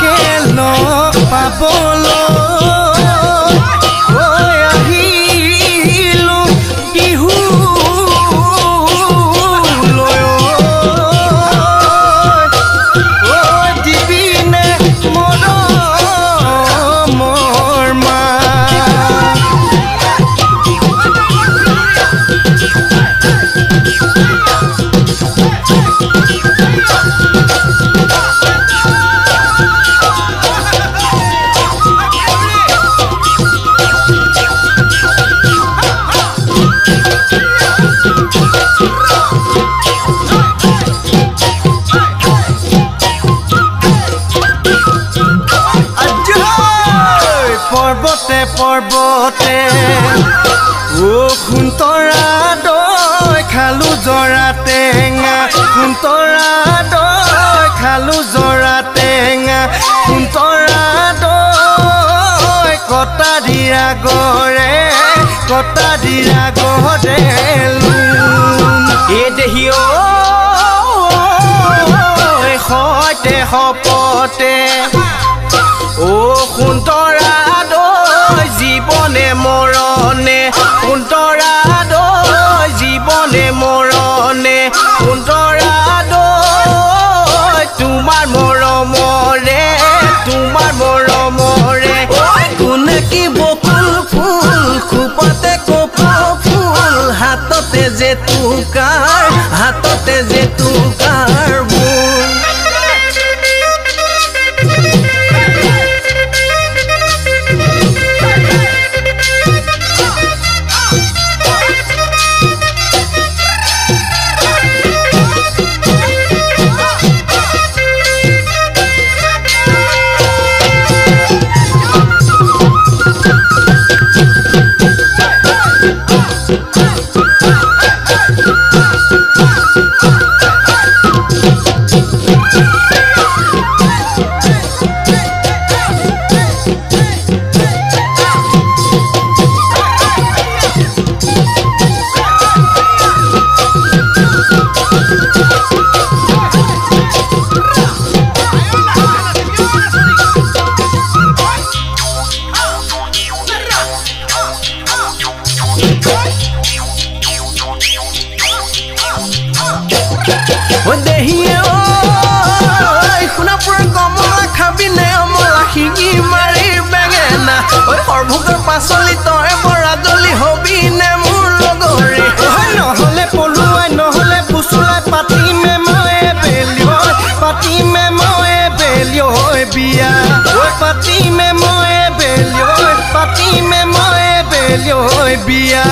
que no, favor. পৰ্বতে। পৰ্বতে অ সোন্তৰা দৈ খালো জৰা টেঙা। সোন্তৰা দৈ খালো জৰা টেঙা। সোন্তৰা দৈ কটা দিৰা গৰে কটা দিৰা গৰে এ দেহি সৈতে সপতে হাততে যে হাততে যে পাতিমে মই বেলিয়ৈ পাতিমে মই বেলিয়ৈ বিয়া